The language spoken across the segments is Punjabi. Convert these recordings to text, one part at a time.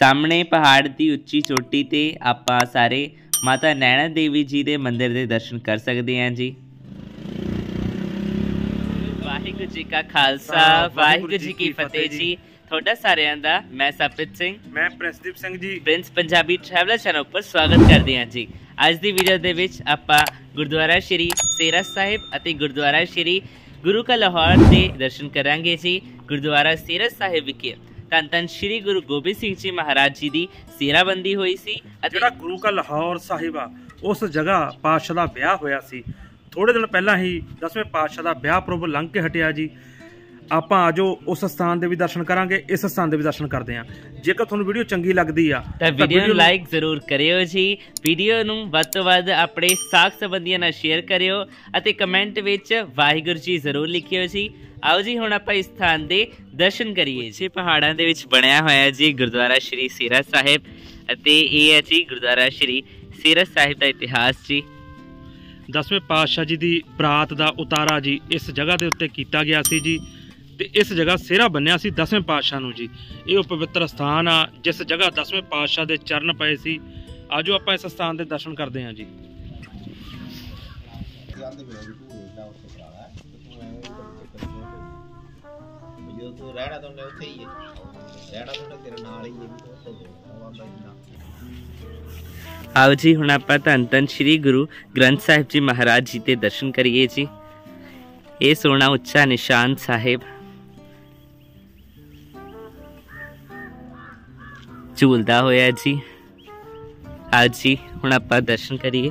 ਸਾਹਮਣੇ ਪਹਾੜ ਦੀ ਉੱਚੀ ਚੋਟੀ ਤੇ ਆਪਾਂ ਸਾਰੇ ਮਾਤਾ ਨੈਣਾ ਦੇਵੀ ਜੀ ਦੇ ਮੰਦਿਰ ਦੇ ਦਰਸ਼ਨ ਕਰ ਸਕਦੇ ਹਾਂ ਜੀ। ਵਾਹਿਗੁਰੂ ਜੀ ਕਾ ਖਾਲਸਾ ਵਾਹਿਗੁਰੂ ਜੀ ਕੀ ਫਤਿਹ ਜੀ। ਤੁਹਾਡਾ ਸਾਰਿਆਂ ਦਾ ਮੈਂ ਸਪਿਤ ਸਿੰਘ। ਮੈਂ ਪ੍ਰੈਸਦੀਪ Singh ji. Prince Punjabi traveller channel ਉੱਪਰ ਸਵਾਗਤ ਕਰਦੇ ਹਾਂ ਜੀ। ਅੱਜ ਦੀ ਵੀਡੀਓ ਦੇ ਵਿੱਚ ਆਪਾਂ ਗੁਰਦੁਆਰਾ ਸ਼੍ਰੀ ਸੇਰਾ ਸਾਹਿਬ ਅਤੇ ਗੁਰਦੁਆਰਾ ਸ਼੍ਰੀ ਗੁਰੂ ਕਾ ਲਾਹੌਰ ਦੇ ਦਰਸ਼ਨ ਕਰਾਂਗੇ ਜੀ। ਗੁਰਦੁਆਰਾ ਸੇਰਾ ਸਾਹਿਬ ਵਿਖੇ ਧੰਨ ਧੰਨ ਸ਼੍ਰੀ ਗੁਰੂ ਗੋਬਿੰਦ ਸਿੰਘ ਜੀ ਮਹਾਰਾਜ ਜੀ ਦੀ ਸੇਰਾਬੰਦੀ ਹੋਈ ਸੀ ਅਤੇ ਜਿਹੜਾ ਗੁਰੂ ਕਾ ਲਾਹੌਰ ਸਾਹਿਬ ਆ, ਉਸ ਜਗ੍ਹਾ ਪਾਤਸ਼ਾਹ ਦਾ ਵਿਆਹ ਹੋਇਆ ਸੀ। ਥੋੜੇ ਦਿਨ ਪਹਿਲਾਂ ਹੀ 10ਵੇਂ ਪਾਤਸ਼ਾਹ ਦਾ ਵਿਆਹ ਪ੍ਰਭ ਲੰਘ ਕੇ ਹਟਿਆ ਜੀ। ਆਪਾਂ ਆਜੋ ਉਸ ਸਥਾਨ ਦੇ ਵੀ ਦਰਸ਼ਨ ਕਰਾਂਗੇ ਇਸ ਸਥਾਨ ਦੇ ਵੀ ਦਰਸ਼ਨ ਕਰਦੇ ਹਾਂ ਜੇਕਰ ਤੁਹਾਨੂੰ ਵੀਡੀਓ ਚੰਗੀ ਲੱਗਦੀ ਆ ਤਾਂ ਵੀਡੀਓ ਨੂੰ ਲਾਈਕ ਜ਼ਰੂਰ ਕਰਿਓ ਜੀ। ਵੀਡੀਓ ਨੂੰ ਵੱਧ ਤੋਂ ਵੱਧ ਆਪਣੇ ਸਾਖ ਸੰਬੰਧੀਆਂ ਨਾਲ ਸ਼ੇਅਰ ਕਰਿਓ ਅਤੇ ਕਮੈਂਟ ਵਿੱਚ ਵਾਹਿਗੁਰੂ ਜੀ ਜ਼ਰੂਰ ਲਿਖਿਓ ਜੀ। ਆਓ ਜੀ ਹੁਣ ਆਪਾਂ ਇਸ ਸਥਾਨ ਦੇ ਦਰਸ਼ਨ ਕਰੀਏ ਜੀ। ਪਹਾੜਾਂ ਦੇ ਵਿੱਚ ਬਣਿਆ ਹੋਇਆ ਜੀ ਗੁਰਦੁਆਰਾ ਸ਼੍ਰੀ ਸੀਰਾ ਸਾਹਿਬ ਅਤੇ ਇਹ ਹੈ ਜੀ ਗੁਰਦੁਆਰਾ ਸ਼੍ਰੀ ਸੀਰਾ ਸਾਹਿਬ ਦਾ ਇਤਿਹਾਸ ਜੀ। 10ਵੇਂ ਪਾਤਸ਼ਾਹ ਜੀ ਦੀ ਬਰਾਤ ਦਾ ਉਤਾਰਾ ਜੀ ਇਸ ਜਗ੍ਹਾ ਦੇ ਉੱਤੇ ਕੀਤਾ ਗਿਆ ਸੀ ਜੀ। ਤੇ ਇਸ ਜਗ੍ਹਾ ਸਿਹਰਾ ਬੰਨਿਆ ਸੀ 10ਵੇਂ ਪਾਤਸ਼ਾਹ ਨੂੰ ਜੀ। ਇਹ ਉਹ ਪਵਿੱਤਰ ਸਥਾਨ ਆ, ਜਿਸ ਜਗ੍ਹਾ 10ਵੇਂ ਪਾਤਸ਼ਾਹ ਦੇ ਚਰਨ ਪਏ ਸੀ। ਆਜੋ ਆਪਾਂ ਇਸ ਸਥਾਨ ਦੇ ਦਰਸ਼ਨ ਕਰਦੇ ਹਾਂ ਜੀ। ਜਦੋਂ ਤੂੰ ਰਹਿਣਾ ਤਾਂ ਉੱਥੇ ਹੀ ਹੈ ਰਹਿਣਾ ਤਾਂ ਤੇਰੇ ਨਾਲ ਹੀ ਹੈ ਆਓ ਜੀ, ਹੁਣ ਆਪਾਂ ਧੰਨ ਧੰਨ ਸ਼੍ਰੀ ਗੁਰੂ ਗ੍ਰੰਥ ਸਾਹਿਬ ਜੀ ਮਹਾਰਾਜ ਜੀ ਦੇ ਦਰਸ਼ਨ ਕਰੀਏ ਜੀ। ਇਹ ਸੋਹਣਾ ਉੱਚਾ ਨਿਸ਼ਾਨ ਸਾਹਿਬ। ਝੂਲਦਾ ਹੋਇਆ ਜੀ। ਆਓ ਜੀ ਹੁਣ ਆਪਾਂ ਦਰਸ਼ਨ ਕਰੀਏ।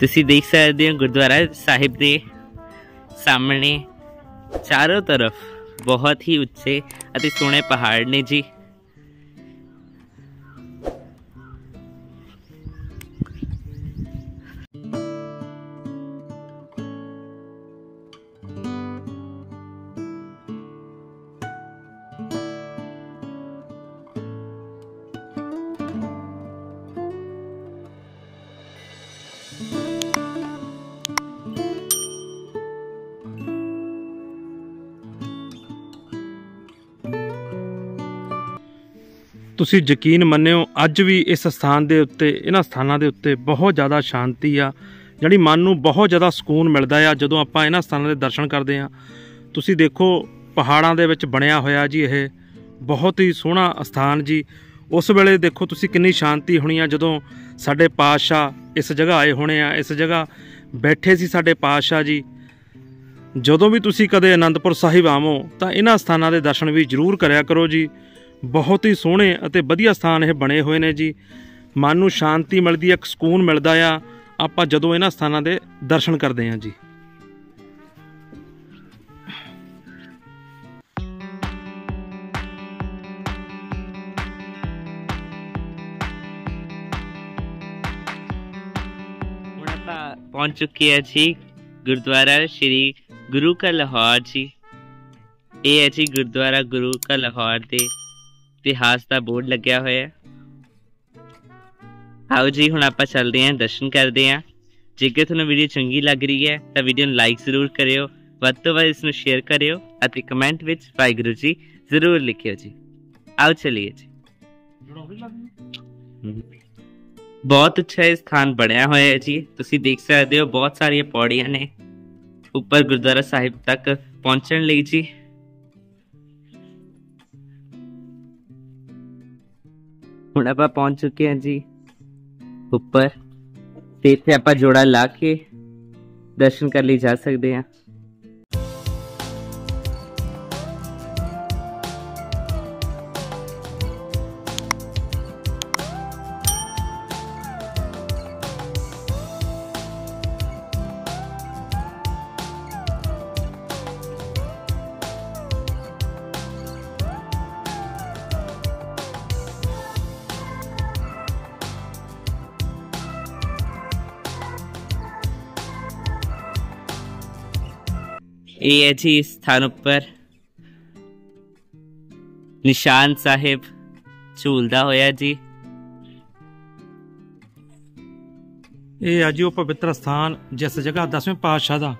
ਤੁਸੀਂ ਦੇਖ ਸਕਦੇ ਹੋ ਗੁਰਦੁਆਰਾ ਸਾਹਿਬ ਦੇ ਸਾਹਮਣੇ ਚਾਰੋਂ ਤਰਫ ਬਹੁਤ ਹੀ ਉੱਚੇ ਅਤੇ ਸੋਹਣੇ ਪਹਾੜ ਨੇ ਜੀ। ਤੁਸੀਂ ਯਕੀਨ ਮੰਨਿਓ, ਅੱਜ ਵੀ ਇਸ ਸਥਾਨ ਦੇ ਉੱਤੇ, ਇਹਨਾਂ ਸਥਾਨਾਂ ਦੇ ਉੱਤੇ ਬਹੁਤ ਜ਼ਿਆਦਾ ਸ਼ਾਂਤੀ ਆ ਜਿਹੜੀ ਮਨ ਨੂੰ ਬਹੁਤ ਜ਼ਿਆਦਾ ਸਕੂਨ ਮਿਲਦਾ ਆ, ਜਦੋਂ ਆਪਾਂ ਇਹਨਾਂ ਸਥਾਨਾਂ ਦੇ ਦਰਸ਼ਨ ਕਰਦੇ ਆ ਤੁਸੀਂ ਦੇਖੋ, ਪਹਾੜਾਂ ਦੇ ਵਿੱਚ ਬਣਿਆ ਹੋਇਆ ਜੀ ਇਹ, ਬਹੁਤ ਹੀ ਸੋਹਣਾ ਸਥਾਨ ਜੀ। ਉਸ ਵੇਲੇ ਦੇਖੋ, ਤੁਸੀਂ ਕਿੰਨੀ ਸ਼ਾਂਤੀ ਹੋਣੀ ਆ, ਜਦੋਂ ਸਾਡੇ ਪਾਤਸ਼ਾਹ ਇਸ ਜਗ੍ਹਾ ਆਏ ਹੋਣੇ ਆ, ਇਸ ਜਗ੍ਹਾ ਬੈਠੇ ਸੀ ਸਾਡੇ ਪਾਤਸ਼ਾਹ ਜੀ। ਜਦੋਂ ਵੀ ਤੁਸੀਂ ਕਦੇ ਅਨੰਦਪੁਰ ਸਾਹਿਬ ਆਵੋ, ਤਾਂ ਇਹਨਾਂ ਸਥਾਨਾਂ ਦੇ ਦਰਸ਼ਨ ਵੀ ਜ਼ਰੂਰ ਕਰਿਆ ਕਰੋ ਜੀ। ਬਹੁਤ ਹੀ ਸੋਹਣੇ ਅਤੇ ਵਧੀਆ ਸਥਾਨ ਇਹ ਬਣੇ ਹੋਏ ਨੇ ਜੀ। ਮਨ ਨੂੰ ਸ਼ਾਂਤੀ ਮਿਲਦੀ ਹੈ, ਇੱਕ ਸਕੂਨ ਮਿਲਦਾ ਆ। ਆਪਾਂ ਜਦੋਂ ਇਹਨਾਂ ਸਥਾਨਾਂ ਦੇ ਦਰਸ਼ਨ ਕਰਦੇ ਹਾਂ ਜੀ। ਪਹੁੰਚ ਚੁੱਕੇ ਹਾਂ ਜੀ ਗੁਰਦੁਆਰਾ ਸ਼੍ਰੀ ਗੁਰੂ ਕਾ ਲਾਹੌਰ ਜੀ। ਇਹ ਹੈ ਜੀ ਗੁਰਦੁਆਰਾ ਗੁਰੂ ਕਾ ਲਾਹੌਰ ਦੇ ਇਤਿਹਾਸ ਦਾ ਬੋਰਡ ਲੱਗਿਆ ਹੋਇਆ ਹੈ। ਆਓ ਜੀ, ਹੁਣ ਆਪਾਂ ਚੱਲਦੇ ਹਾਂ, ਦਰਸ਼ਨ ਕਰਦੇ ਹਾਂ। ਜੇਕਰ ਤੁਹਾਨੂੰ ਵੀਡੀਓ ਚੰਗੀ ਲੱਗ ਰਹੀ ਹੈ, ਤਾਂ ਵੀਡੀਓ ਨੂੰ ਲਾਈਕ ਜ਼ਰੂਰ ਕਰਿਓ। ਵੱਧ ਤੋਂ ਵੱਧ ਇਸ ਨੂੰ ਸ਼ੇਅਰ ਕਰਿਓ ਅਤੇ ਕਮੈਂਟ ਵਿੱਚ ਵਾਹਿਗੁਰੂ ਜੀ ਜ਼ਰੂਰ ਲਿਖਿਓ ਜੀ। ਆਓ ਚਲਿਏ ਜੀ। ਬਹੁਤ ਅੱਛਾ ਇਹ ਸਥਾਨ ਬਣਿਆ ਹੋਇਆ ਹੈ ਜੀ। ਤੁਸੀਂ ਦੇਖ ਸਕਦੇ ਹੋ, ਬਹੁਤ ਸਾਰੀਆਂ ਪੌੜੀਆਂ ਨੇ। ਉੱਪਰ ਗੁਰਦੁਆਰਾ ਸਾਹਿਬ ਤੱਕ ਪਹੁੰਚਣ ਲਈ ਜੀ। ਹੁਣ ਆਪਾਂ ਪਹੁੰਚ ਚੁੱਕੇ ਹਾਂ ਜੀ ਉੱਪਰ ਤੇ ਇੱਥੇ ਆਪਾਂ ਜੋੜਾ ਲਾ ਕੇ ਦਰਸ਼ਨ ਕਰ ਲਈ ਜਾ ਸਕਦੇ ਹਾਂ। ਇਹ ਹੈ ਜੀ ਇਸ ਸਥਾਨ ਉੱਪਰ ਨਿਸ਼ਾਨ ਸਾਹਿਬ ਝੂਲਦਾ ਹੋਇਆ ਜੀ ਇਹ ਆ ਜੀ ਉਹ ਪਵਿੱਤਰ ਸਥਾਨ ਜਿਸ ਜਗ੍ਹਾ 10ਵੇਂ ਪਾਤਸ਼ਾਹ ਦਾ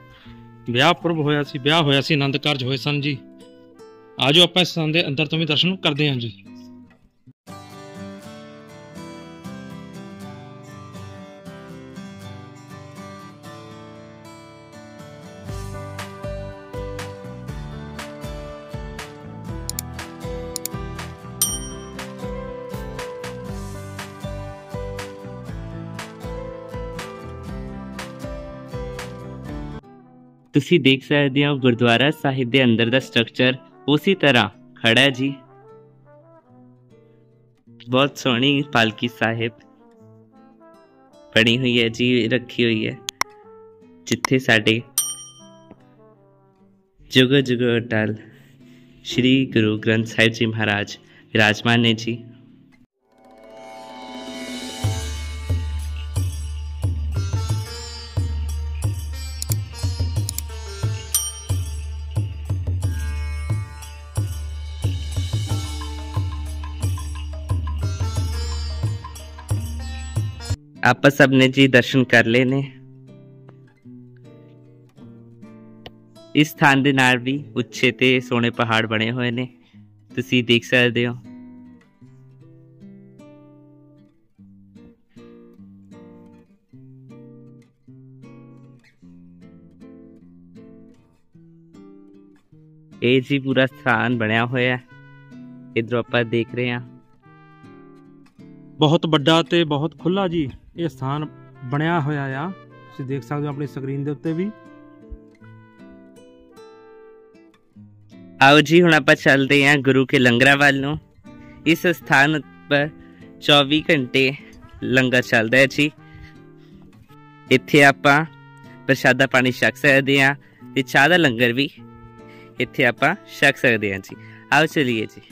ਵਿਆਹ ਪੁਰਬ ਹੋਇਆ ਸੀ ਵਿਆਹ ਹੋਇਆ ਸੀ ਆਨੰਦ ਕਾਰਜ ਹੋਏ ਸਨ ਜੀ ਆਜੋ ਆਪਾਂ ਇਸ ਸਥਾਨ ਦੇ ਅੰਦਰ ਤੋਂ ਵੀ ਦਰਸ਼ਨ ਕਰਦੇ ਹਾਂ ਜੀ ਤੁਸੀਂ ਦੇਖ ਸਕਦੇ ਹੋ ਗੁਰਦੁਆਰਾ ਸਾਹਿਬ ਦੇ ਅੰਦਰ ਦਾ ਸਟਰਕਚਰ ਉਸੇ ਤਰ੍ਹਾਂ ਖੜਾ ਹੈ ਜੀ। ਬਹੁਤ ਸੋਹਣੀ ਪਾਲਕੀ ਸਾਹਿਬ ਬਣੀ ਹੋਈ ਹੈ ਜੀ, ਰੱਖੀ ਹੋਈ ਹੈ। ਜਿੱਥੇ ਸਾਡੇ ਜੁਗ ਜੁਗ ਅਟਲ ਸ਼੍ਰੀ ਗੁਰੂ ਗ੍ਰੰਥ ਸਾਹਿਬ ਜੀ ਮਹਾਰਾਜ, ਵਿਰਾਜਮਾਨ ਨੇ ਜੀ। ਆਪਾਂ ਸਭ ਨੇ ਜੀ ਦਰਸ਼ਨ ਕਰ ਲਏ ਨੇ। ਇਸ ਸਥਾਨ ਦੇ ਨਾਲ ਵੀ ਉੱਚੇ ਤੇ ਸੋਹਣੇ ਪਹਾੜ ਬਣੇ ਹੋਏ ਨੇ। ਤੁਸੀਂ ਦੇਖ ਸਕਦੇ ਹੋ। ਇਹ ਜੀ ਪੂਰਾ ਸਥਾਨ ਬਣਿਆ ਹੋਇਆ ਹੈ। ਇਧਰੋਂ ਆਪਾਂ ਦੇਖ ਰਹੇ ਹਾਂ। ਬਹੁਤ ਵੱਡਾ ਤੇ ਬਹੁਤ ਖੁੱਲਾ ਜੀ। ਇਹ ਸਥਾਨ ਬਣਿਆ ਹੋਇਆ ਆ। ਤੁਸੀਂ ਦੇਖ ਸਕਦੇ ਹੋ ਆਪਣੀ ਸਕਰੀਨ ਦੇ ਉੱਤੇ ਵੀ। ਆਓ ਜੀ, ਹੁਣ ਆਪਾਂ ਚੱਲਦੇ ਹਾਂ ਗੁਰੂ ਕੇ ਲੰਗਰਾਂ ਵੱਲ ਨੂੰ। ਇਸ ਸਥਾਨ ਉੱਪਰ 24 ਘੰਟੇ ਲੰਗਰ ਚੱਲਦਾ ਹੈ ਜੀ। ਇੱਥੇ ਆਪਾਂ ਪ੍ਰਸ਼ਾਦਾ ਪਾਣੀ ਛਕ ਸਕਦੇ ਹਾਂ ਤੇ ਚਾਹ ਦਾ ਲੰਗਰ ਵੀ ਇੱਥੇ ਆਪਾਂ ਛਕ ਸਕਦੇ ਹਾਂ ਜੀ। ਆਓ, ਚਲਿਏ ਜੀ।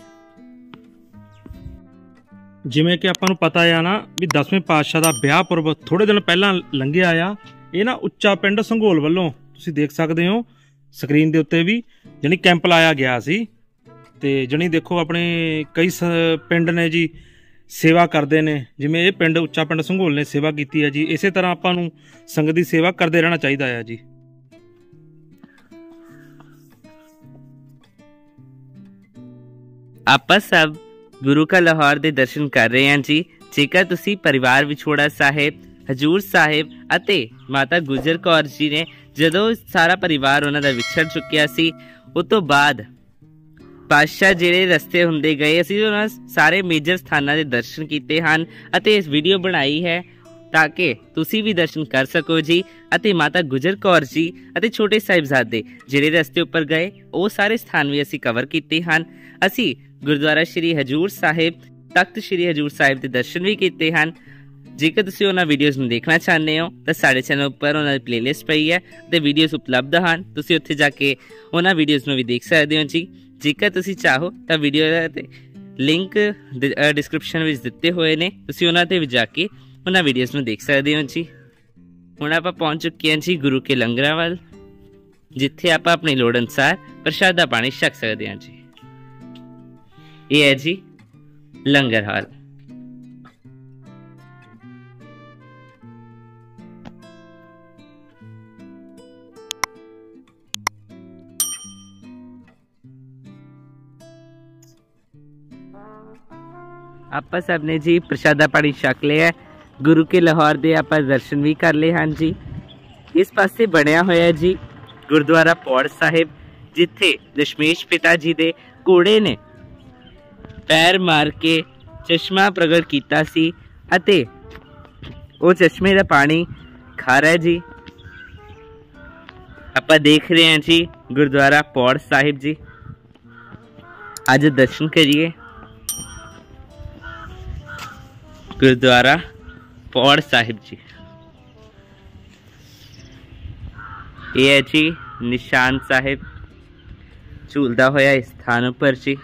ਜਿਵੇਂ ਕਿ ਆਪਾਂ ਨੂੰ ਪਤਾ ਆ ਨਾ ਵੀ 10ਵੇਂ ਪਾਤਸ਼ਾਹ ਦਾ ਵਿਆਹ ਪੁਰਬ ਥੋੜੇ ਦਿਨ ਪਹਿਲਾਂ ਲੰਘਿਆ ਆ, ਇਹ ਨਾ ਉੱਚਾ ਪਿੰਡ ਸੰਘੋਲ ਵੱਲੋਂ ਤੁਸੀਂ ਦੇਖ ਸਕਦੇ ਹੋ, ਸਕਰੀਨ ਦੇ ਉੱਤੇ ਵੀ ਜਾਣੀ ਕੈਂਪ ਲਾਇਆ ਗਿਆ ਸੀ। ਤੇ ਜਣੀ ਦੇਖੋ ਆਪਣੇ ਕਈ ਸ- ਪਿੰਡ ਨੇ ਜੀ ਸੇਵਾ ਕਰਦੇ ਨੇ, ਜਿਵੇਂ ਇਹ ਪਿੰਡ ਉੱਚਾ ਪਿੰਡ ਸੰਘੋਲ ਨੇ ਸੇਵਾ ਕੀਤੀ ਹੈ ਜੀ, ਇਸੇ ਤਰ੍ਹਾਂ ਆਪਾਂ ਨੂੰ ਸੰਗਤ ਦੀ ਸੇਵਾ ਕਰਦੇ ਰਹਿਣਾ ਚਾਹੀਦਾ ਆ ਜੀ। ਆਪਾਂ ਸਭ ਗੁਰੂ ਕਾ ਲਾਹੌਰ ਦੇ ਦਰਸ਼ਨ ਕਰ ਰਹੇ ਹਾਂ ਜੀ। ਜੇਕਰ ਤੁਸੀਂ ਪਰਿਵਾਰ ਵਿਛੋੜਾ ਸਾਹਿਬ, ਹਜੂਰ ਸਾਹਿਬ ਅਤੇ ਮਾਤਾ ਗੁਜਰ ਕੌਰ ਜੀ ਨੇ ਜਦੋਂ ਸਾਰਾ ਪਰਿਵਾਰ ਉਹਨਾਂ ਦਾ ਵਿਛੜ ਚੁੱਕਿਆ ਸੀ, ਉਸ ਤੋਂ ਬਾਅਦ ਪਾਤਸ਼ਾਹ ਜਿਹੜੇ ਰਸਤੇ ਹੁੰਦੇ ਗਏ, ਅਸੀਂ ਉਹਨਾਂ ਸਾਰੇ ਮੇਜਰ ਸਥਾਨਾਂ ਦੇ ਦਰਸ਼ਨ ਕੀਤੇ ਹਨ ਅਤੇ ਇਸ ਵੀਡੀਓ ਬਣਾਈ ਹੈ ਤਾਂ ਕਿ ਤੁਸੀਂ ਵੀ ਦਰਸ਼ਨ ਕਰ ਸਕੋ ਜੀ ਅਤੇ ਮਾਤਾ ਗੁਜਰ ਕੌਰ ਜੀ ਅਤੇ ਛੋਟੇ ਸਾਹਿਬਜ਼ਾਦੇ ਜਿਹੜੇ ਰਸਤੇ ਉੱਪਰ ਗਏ, ਉਹ ਸਾਰੇ ਸਥਾਨ ਵੀ ਅਸੀਂ ਕਵਰ ਕੀਤੇ ਹਨ। ਅਸੀਂ ਗੁਰਦੁਆਰਾ ਸ਼੍ਰੀ ਹਜੂਰ ਸਾਹਿਬ, ਤਖਤ ਸ਼੍ਰੀ ਹਜੂਰ ਸਾਹਿਬ ਦੇ ਦਰਸ਼ਨ ਵੀ ਕੀਤੇ ਹਨ। ਜੇਕਰ ਤੁਸੀਂ ਉਹਨਾਂ ਵੀਡੀਓਜ਼ ਨੂੰ ਦੇਖਣਾ ਚਾਹੁੰਦੇ ਹੋ, ਤਾਂ ਸਾਡੇ ਚੈਨਲ ਉੱਪਰ ਉਹਨਾਂ ਦੀ ਪਲੇਲਿਸਟ ਪਈ ਹੈ ਤੇ ਵੀਡੀਓਜ਼ ਉਪਲਬਧ ਹਨ। ਤੁਸੀਂ ਉੱਥੇ ਜਾ ਕੇ ਉਹਨਾਂ ਵੀਡੀਓਜ਼ ਨੂੰ ਵੀ ਦੇਖ ਸਕਦੇ ਹੋ ਜੀ। ਜੇਕਰ ਤੁਸੀਂ ਚਾਹੋ ਤਾਂ ਵੀਡੀਓ ਦੇ ਲਿੰਕ ਡਿਸਕ੍ਰਿਪਸ਼ਨ ਵਿੱਚ ਦਿੱਤੇ ਹੋਏ ਨੇ। ਤੁਸੀਂ ਉਹਨਾਂ ਤੇ ਵੀ ਜਾ ਕੇ ਉਹਨਾਂ ਵੀਡੀਓਜ਼ ਨੂੰ ਦੇਖ ਸਕਦੇ ਹੋ ਜੀ। ਹੁਣ ਆਪਾਂ ਪਹੁੰਚ ਚੁੱਕੇ ਹਾਂ ਜੀ ਗੁਰੂ ਕੇ ਲੰਗਰਾਂ ਵੱਲ, ਜਿੱਥੇ ਆਪਾਂ ਆਪਣੀ ਲੋੜ ਅਨੁਸਾਰ ਪ੍ਰਸ਼ਾਦਾ ਪਾਣੀ ਛਕ ਸਕਦੇ ਹਾਂ ਜੀ। ਇਹ ਹੈ ਜੀ ਲੰਗਰ ਹਾਲ। ਆਪਾਂ ਸਭ ਨੇ ਜੀ ਪ੍ਰਸ਼ਾਦਾ ਪਾਣੀ ਛਕ ਲਿਆ ਗੁਰੂ ਕੇ ਲਾਹੌਰ ਦੇ ਆਪਾਂ ਦਰਸ਼ਨ ਵੀ ਕਰ ਲਏ ਹਨ ਜੀ ਇਸ ਪਾਸੇ ਬਣਿਆ ਹੋਇਆ ਜੀ ਗੁਰਦੁਆਰਾ ਪੌੜ ਸਾਹਿਬ, ਜਿੱਥੇ ਦਸ਼ਮੇਸ਼ ਪਿਤਾ ਜੀ ਦੇ ਘੋੜੇ ਨੇ ਪੈਰ ਮਾਰ ਕੇ ਚਸ਼ਮਾ ਪ੍ਰਗਟ ਕੀਤਾ ਸੀ ਅਤੇ ਉਹ ਚਸ਼ਮੇ ਦਾ ਪਾਣੀ ਖਾਰਾ ਹੈ ਜੀ। ਆਪਾਂ ਦੇਖ ਰਹੇ ਹਾਂ ਜੀ ਗੁਰਦੁਆਰਾ ਪੌੜ ਸਾਹਿਬ ਜੀ। ਅੱਜ ਦਰਸ਼ਨ ਕਰੀਏ। ਗੁਰਦੁਆਰਾ ਪੌੜ ਸਾਹਿਬ ਜੀ। ਇਹ ਹੈ ਜੀ ਨਿਸ਼ਾਨ ਸਾਹਿਬ। ਝੂਲਦਾ ਹੋਇਆ ਇਸ ਸਥਾਨ ਉੱਪਰ ਜੀ।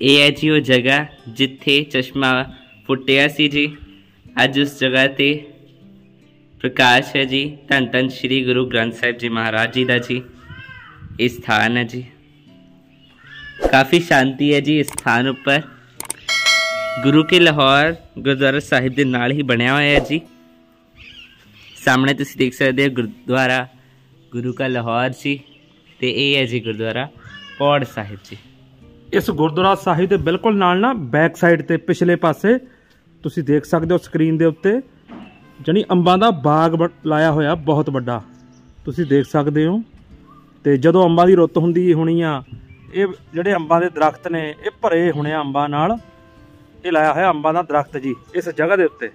ਇਹ ਹੈ ਜੀ ਉਹ ਜਗ੍ਹਾ ਜਿੱਥੇ ਚਸ਼ਮਾ ਫੁੱਟਿਆ ਸੀ ਜੀ। ਅੱਜ ਉਸ ਜਗ੍ਹਾ ਤੇ ਪ੍ਰਕਾਸ਼ ਹੈ ਜੀ। ਧੰਨ ਧੰਨ ਸ੍ਰੀ ਗੁਰੂ ਗ੍ਰੰਥ ਸਾਹਿਬ ਜੀ ਮਹਾਰਾਜ ਜੀ ਦਾ ਜੀ ਇਹ ਸਥਾਨ ਹੈ ਜੀ। ਕਾਫੀ ਸ਼ਾਂਤੀ ਹੈ ਜੀ ਇਸ ਸਥਾਨ ਉੱਪਰ। ਗੁਰੂ ਕੇ ਲਾਹੌਰ ਗੁਰਦੁਆਰਾ ਸਾਹਿਬ ਦੇ ਨਾਲ ਹੀ ਬਣਿਆ ਹੋਇਆ ਹੈ ਜੀ। ਸਾਹਮਣੇ ਤੁਸੀਂ ਦੇਖ ਸਕਦੇ ਹੋ ਗੁਰਦੁਆਰਾ ਗੁਰੂ ਕਾ ਲਾਹੌਰ ਜੀ ਤੇ ਇਹ ਹੈ ਜੀ ਗੁਰਦੁਆਰਾ ਪੌੜ ਸਾਹਿਬ ਜੀ। ਇਸ ਗੁਰਦੁਆਰਾ ਸਾਹਿਬ ਦੇ ਬਿਲਕੁਲ ਨਾਲ ਨਾ ਬੈਕ ਸਾਈਡ ਤੇ ਪਿਛਲੇ ਪਾਸੇ, ਤੁਸੀਂ ਦੇਖ ਸਕਦੇ ਹੋ ਸਕਰੀਨ ਦੇ ਉੱਤੇ, ਜਣੀ ਅੰਬਾਂ ਦਾ ਬਾਗ ਬ- ਲਾਇਆ ਹੋਇਆ ਬਹੁਤ ਵੱਡਾ। ਤੁਸੀਂ ਦੇਖ ਸਕਦੇ ਹੋ। ਤੇ ਜਦੋਂ ਅੰਬਾਂ ਦੀ ਰੁੱਤ ਹੁੰਦੀ ਹੋਣੀ ਆ, ਇਹ ਜਿਹੜੇ ਅੰਬਾਂ ਦੇ ਦਰਖਤ ਨੇ, ਇਹ ਭਰੇ ਹੋਣੇ ਆ ਅੰਬਾਂ ਨਾਲ। ਇਹ ਲਾਇਆ ਹੋਇਆ ਅੰਬਾਂ ਦਾ ਦਰਖਤ ਜੀ, ਇਸ ਜਗ੍ਹਾ ਦੇ ਉੱਤੇ।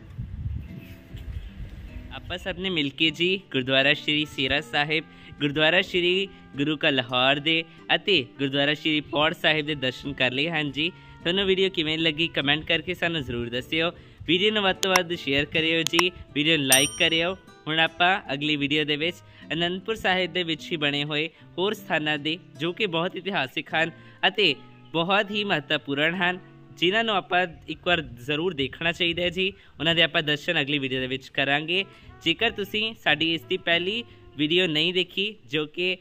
ਆਪਾਂ ਸਭ ਨੇ ਮਿਲ ਕੇ ਜੀ ਗੁਰਦੁਆਰਾ ਸ਼੍ਰੀ ਸੀਰਾ ਸਾਹਿਬ ਗੁਰਦੁਆਰਾ ਸ਼੍ਰੀ ਗੁਰੂ ਕਾ ਲਾਹੌਰ ਦੇ ਅਤੇ ਗੁਰਦੁਆਰਾ ਸ਼੍ਰੀ ਪੌੜ ਸਾਹਿਬ ਦੇ ਦਰਸ਼ਨ ਕਰ ਲਏ। ਹਨ ਜੀ ਤੁਹਾਨੂੰ ਵੀਡੀਓ ਕਿਵੇਂ ਲੱਗੀ ਕਮੈਂਟ ਕਰਕੇ ਸਾਨੂੰ ਜ਼ਰੂਰ ਦੱਸਿਓ। ਵੀਡੀਓ ਨੂੰ ਵੱਧ ਤੋਂ ਵੱਧ ਸ਼ੇਅਰ ਕਰਿਓ ਜੀ। ਵੀਡੀਓ ਨੂੰ ਲਾਈਕ ਕਰਿਓ। ਹੁਣ ਆਪਾਂ ਅਗਲੀ ਵੀਡੀਓ ਦੇ ਵਿੱਚ ਅਨੰਦਪੁਰ ਸਾਹਿਬ ਦੇ ਵਿੱਚ ਹੀ ਬਣੇ ਹੋਏ ਹੋਰ ਸਥਾਨਾਂ ਦੇ, ਜੋ ਕਿ ਬਹੁਤ ਇਤਿਹਾਸਿਕ ਹਨ ਅਤੇ ਬਹੁਤ ਹੀ ਮਹੱਤਵਪੂਰਨ ਹਨ, ਜਿਨ੍ਹਾਂ ਨੂੰ ਆਪਾਂ ਇੱਕ ਵਾਰ ਜ਼ਰੂਰ ਦੇਖਣਾ ਚਾਹੀਦਾ ਹੈ ਜੀ। ਉਹਨਾਂ ਦੇ ਆਪਾਂ ਦਰਸ਼ਨ ਅਗਲੀ ਵੀਡੀਓ ਦੇ ਵਿੱਚ ਕਰਾਂਗੇ। ਜੇਕਰ ਤੁਸੀਂ ਸਾਡੀ ਇਸ ਦੀ ਪਹਿਲੀ ਵੀਡੀਓ ਨਹੀਂ ਦੇਖੀ, ਜੋ ਕਿ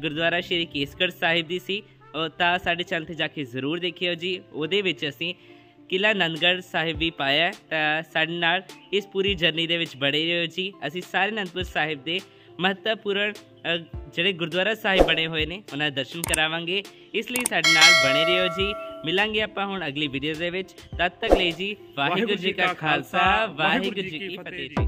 ਗੁਰਦੁਆਰਾ ਸ਼੍ਰੀ ਕੇਸਗੜ੍ਹ ਸਾਹਿਬ ਦੀ ਸੀ, ਉਹ ਤਾਂ ਸਾਡੇ ਚੈਨਲ ਤੇ ਜਾ ਕੇ ਜ਼ਰੂਰ ਦੇਖਿਓ ਜੀ। ਉਹਦੇ ਵਿੱਚ ਅਸੀਂ ਕਿਲਾ ਨੰਦਗੜ੍ਹ ਸਾਹਿਬ ਵੀ ਪਾਇਆ ਤਾਂ ਸਾਡੇ ਨਾਲ ਇਸ ਪੂਰੀ ਜਰਨੀ ਦੇ ਵਿੱਚ ਬੜੇ ਰਹੋ ਜੀ। ਅਸੀਂ ਸਾਰੇ ਅਨੰਦਪੁਰ ਸਾਹਿਬ ਦੇ ਮਹੱਤਵਪੂਰਨ ਜਿਹੜੇ ਗੁਰਦੁਆਰਾ ਸਾਹਿਬ ਬਣੇ ਹੋਏ ਨੇ, ਉਹਨਾਂ ਦੇ ਦਰਸ਼ਨ ਕਰਾਵਾਂਗੇ। ਇਸ ਲਈ ਸਾਡੇ ਨਾਲ ਬਣੇ ਰਹੋ ਜੀ। ਮਿਲਾਂਗੇ ਆਪਾਂ ਹੁਣ ਅਗਲੀ ਵੀਡੀਓ ਦੇ ਵਿੱਚ। ਤਦ ਤੱਕ ਲਈ ਜੀ, ਵਾਹਿਗੁਰੂ ਜੀ ਕਾ ਖਾਲਸਾ, ਵਾਹਿਗੁਰੂ ਜੀ ਕੀ ਫਤਿਹ ਜੀ।